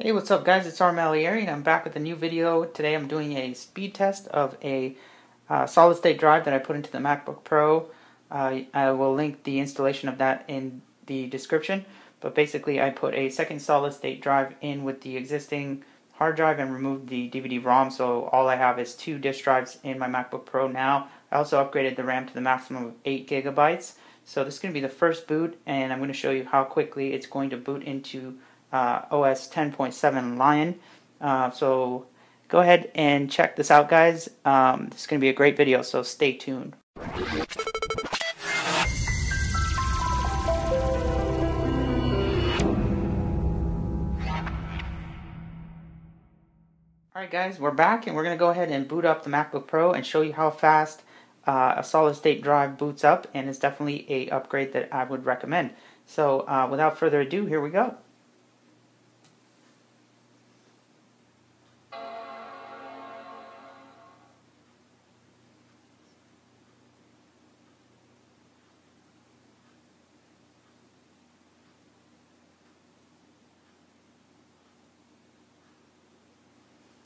Hey, what's up guys? It's RMalayeri and I'm back with a new video. Today I'm doing a speed test of a uh, solid state drive that I put into the MacBook Pro. Uh, I will link the installation of that in the description. But basically I put a second solid state drive in with the existing hard drive and removed the DVD-ROM so all I have is two disk drives in my MacBook Pro now. I also upgraded the RAM to the maximum of 8 gigabytes. So this is going to be the first boot and I'm going to show you how quickly it's going to boot into uh, OS 10.7 Lion. Uh, so go ahead and check this out, guys. Um, this is going to be a great video, so stay tuned. Alright guys, we're back and we're going to go ahead and boot up the MacBook Pro and show you how fast uh, a solid state drive boots up and it's definitely a upgrade that I would recommend. So uh, without further ado, here we go.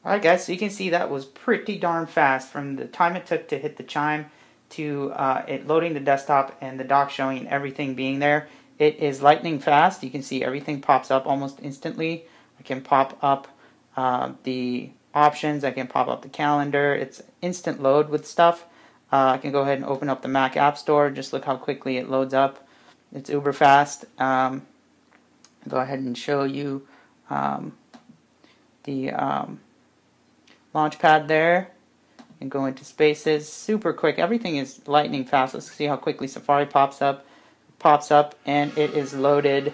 Alright guys, so you can see that was pretty darn fast from the time it took to hit the chime to uh, it loading the desktop and the dock showing everything being there. It is lightning fast. You can see everything pops up almost instantly. I can pop up uh, the options. I can pop up the calendar. It's instant load with stuff. Uh, I can go ahead and open up the Mac App Store. Just look how quickly it loads up. It's uber fast. Um, go ahead and show you um, the um, Launchpad there and go into spaces super quick. Everything is lightning fast. Let's see how quickly Safari pops up pops up and it is loaded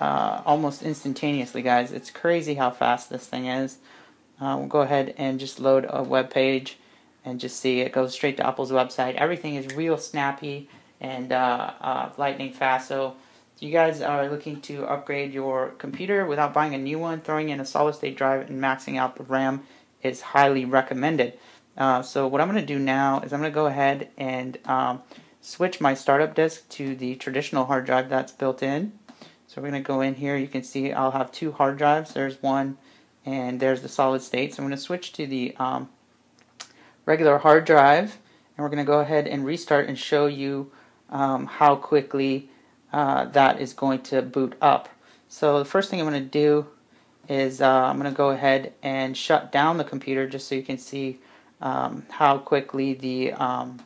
uh, almost instantaneously guys. It's crazy how fast this thing is. Uh, we'll go ahead and just load a web page and just see. It goes straight to Apple's website. Everything is real snappy and uh, uh lightning fast. So you guys are looking to upgrade your computer without buying a new one throwing in a solid state drive and maxing out the RAM is highly recommended. Uh, so what I'm going to do now is I'm going to go ahead and um, switch my startup disk to the traditional hard drive that's built in. So we're going to go in here. You can see I'll have two hard drives. There's one and there's the solid state. So I'm going to switch to the um, regular hard drive and we're going to go ahead and restart and show you um, how quickly uh, that is going to boot up. So the first thing I'm going to do is uh, I'm going to go ahead and shut down the computer just so you can see um, how quickly the um,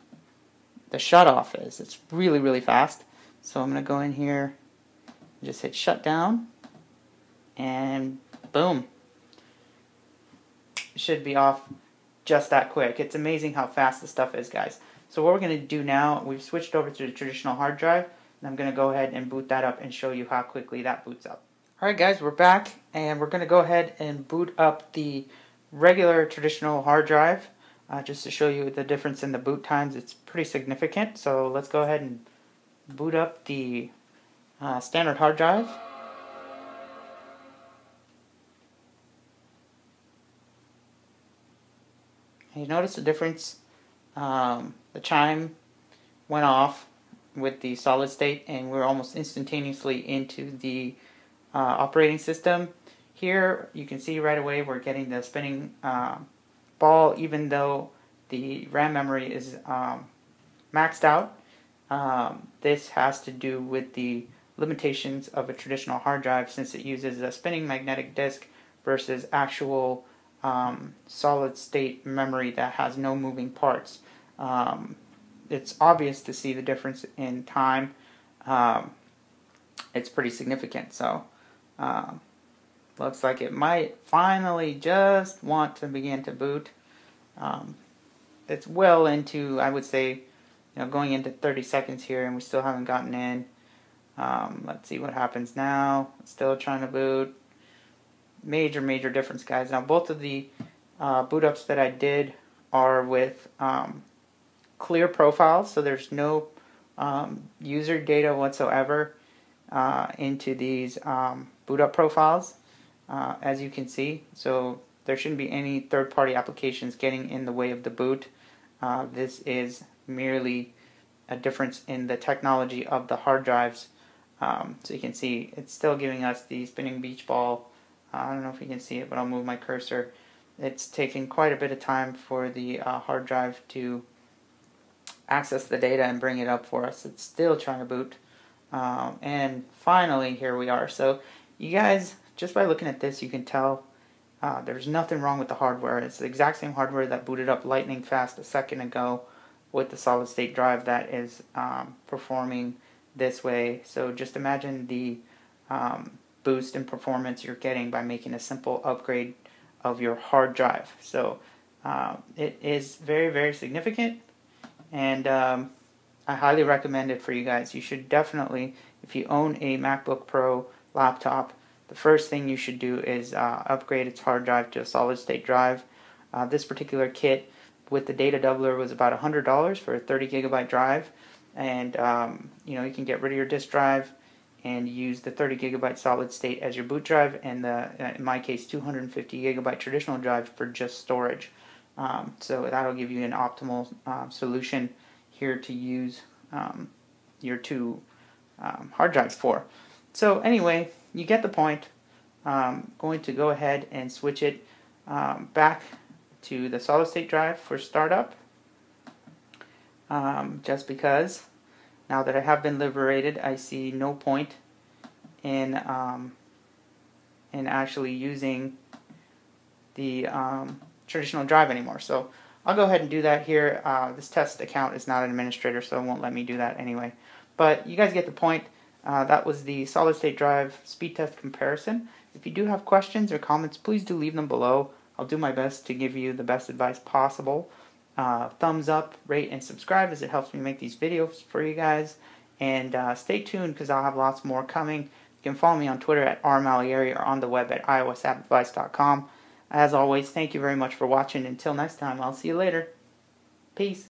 the shut off is. It's really really fast. So I'm going to go in here, just hit shut down, and boom, it should be off just that quick. It's amazing how fast this stuff is, guys. So what we're going to do now, we've switched over to the traditional hard drive, and I'm going to go ahead and boot that up and show you how quickly that boots up. Alright guys, we're back and we're going to go ahead and boot up the regular traditional hard drive uh, just to show you the difference in the boot times. It's pretty significant, so let's go ahead and boot up the uh, standard hard drive. And you notice the difference, um, the chime went off with the solid state and we're almost instantaneously into the uh, operating system. Here you can see right away we're getting the spinning uh, ball even though the RAM memory is um, maxed out. Um, this has to do with the limitations of a traditional hard drive since it uses a spinning magnetic disk versus actual um, solid state memory that has no moving parts. Um, it's obvious to see the difference in time. Um, it's pretty significant. So um, looks like it might finally just want to begin to boot. Um, it's well into, I would say, you know, going into 30 seconds here, and we still haven't gotten in. Um, let's see what happens now. Still trying to boot. Major, major difference, guys. Now, both of the uh, boot ups that I did are with um, clear profiles, so there's no um, user data whatsoever uh, into these um, boot up profiles, uh, as you can see. So there shouldn't be any third-party applications getting in the way of the boot. Uh, this is merely a difference in the technology of the hard drives. Um, so you can see it's still giving us the spinning beach ball I don't know if you can see it, but I'll move my cursor. It's taking quite a bit of time for the uh, hard drive to access the data and bring it up for us. It's still trying to boot. Um, and finally, here we are. So you guys, just by looking at this, you can tell uh, there's nothing wrong with the hardware. It's the exact same hardware that booted up lightning fast a second ago with the solid state drive that is um, performing this way. So just imagine the um, boost in performance you're getting by making a simple upgrade of your hard drive. So uh, it is very, very significant, and um, I highly recommend it for you guys. You should definitely, if you own a MacBook Pro laptop, the first thing you should do is uh, upgrade its hard drive to a solid state drive. Uh, this particular kit with the data doubler was about $100 for a 30 gigabyte drive and um, you know you can get rid of your disk drive and use the 30 gigabyte solid state as your boot drive and the uh, in my case 250 gigabyte traditional drive for just storage um, so that'll give you an optimal uh, solution here to use um, your two um, hard drives for. So anyway you get the point. I'm going to go ahead and switch it um, back to the solid state drive for startup. Um, just because now that I have been liberated I see no point in um, in actually using the traditional drive anymore. So I'll go ahead and do that here uh, this test account is not an administrator so it won't let me do that anyway but you guys get the point uh, that was the solid state drive speed test comparison if you do have questions or comments please do leave them below I'll do my best to give you the best advice possible. Uh, thumbs up, rate, and subscribe as it helps me make these videos for you guys. And uh, stay tuned because I'll have lots more coming. You can follow me on Twitter at rmalayeri or on the web at iowasapadvice.com. As always, thank you very much for watching. Until next time, I'll see you later. Peace.